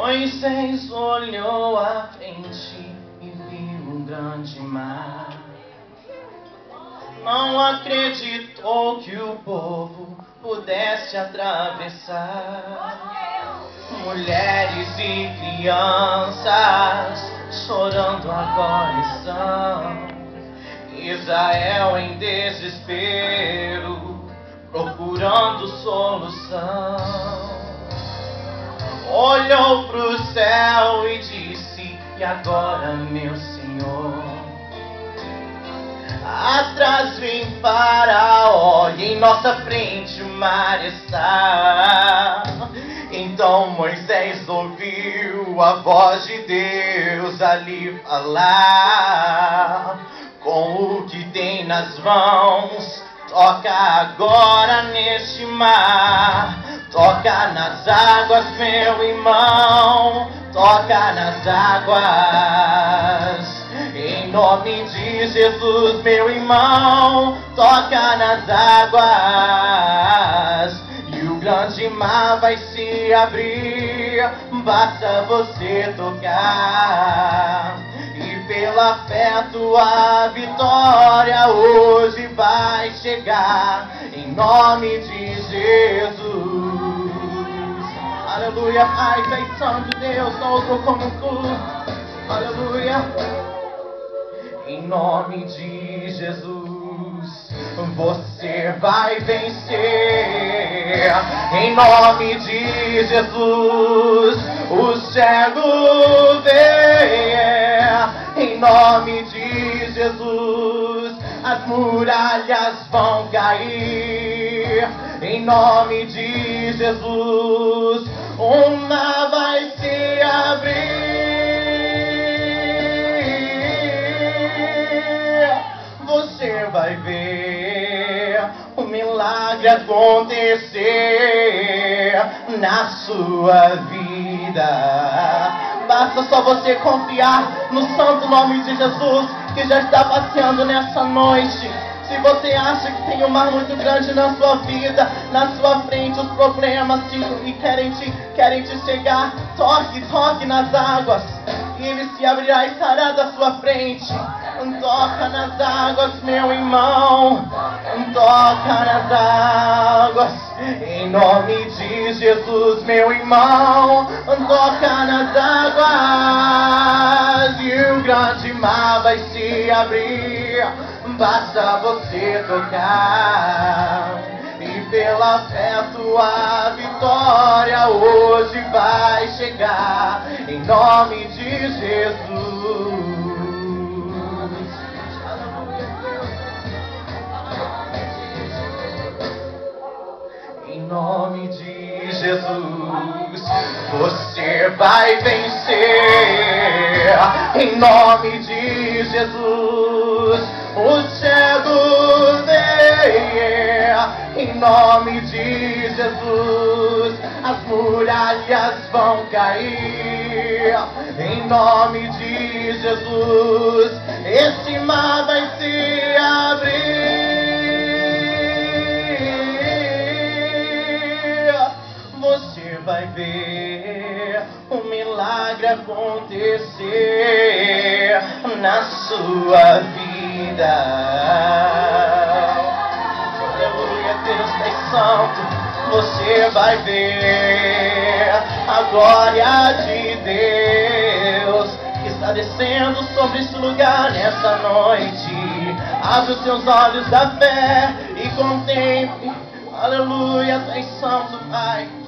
Moisés olhou à frente e viu um grande mar. Não acreditou que o povo pudesse atravessar. Mulheres e crianças chorando agora estão. Israel em desespero, procurando solução olhou pro céu e disse: E agora, meu Senhor? Atrás vem Faraó e em nossa frente o mar está. Então Moisés ouviu a voz de Deus ali falar. Com o que tem nas mãos, toca agora neste mar Toca nas águas, meu irmão, toca nas águas. Em nome de Jesus, meu irmão, toca nas águas. E o grande mar vai se abrir, basta você tocar. E pela fé tua vitória hoje vai chegar, em nome de Jesus. Aleluia, Pai, feição de Deus, não como tu. Aleluia. Em nome de Jesus, você vai vencer. Em nome de Jesus, o cego vê. Em nome de Jesus, as muralhas vão cair. Em nome de Jesus, uma vai se abrir. Você vai ver o milagre acontecer na sua vida. Basta só você confiar no santo nome de Jesus que já está passeando nessa noite. Se você acha que tem um mar muito grande na sua vida, na sua frente, os problemas te, e querem te, querem te chegar, toque, toque nas águas. E ele se abrirá e estará da sua frente. Toca nas águas, meu irmão. Toca nas águas. Em nome de Jesus, meu irmão. Toca nas águas. E o grande mar vai se abrir basta você tocar. E pela fé tua vitória hoje vai chegar, em nome de Jesus. Em nome de Jesus, você vai vencer. Em nome de Jesus, o cego vê. Em nome de Jesus, as muralhas vão cair. Em nome de Jesus, esse mar vai se abrir. Você vai ver um milagre acontecer na sua vida. Aleluia, Deus é santo. Você vai ver a glória de Deus que está descendo sobre esse lugar nessa noite. Abre os seus olhos da fé e contemple. Aleluia, és santo, Pai.